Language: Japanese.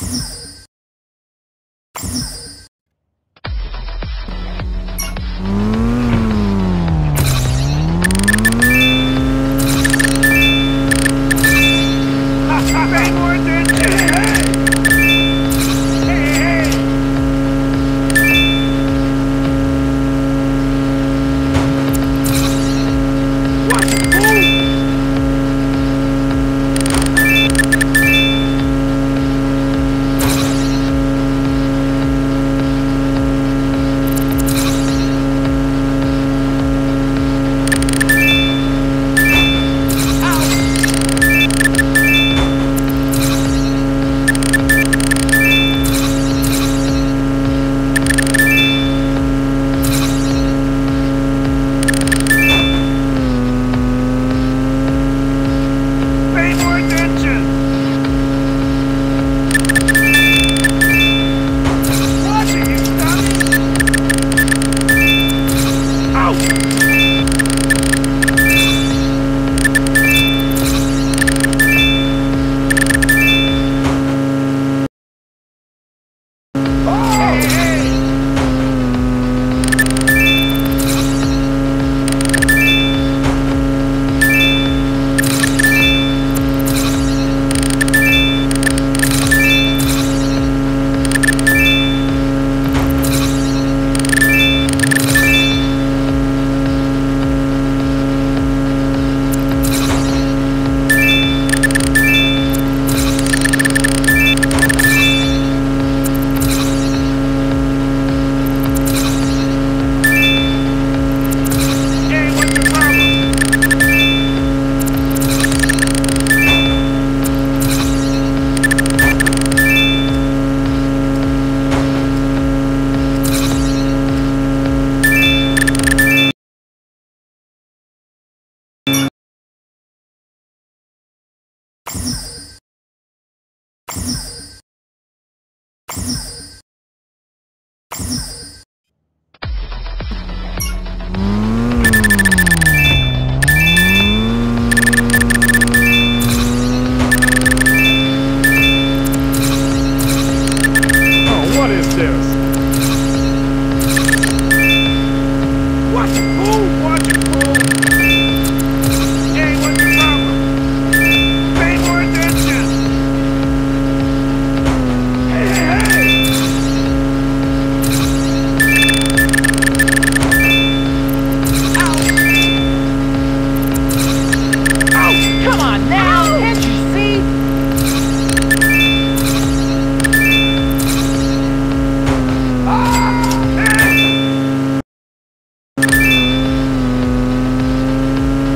you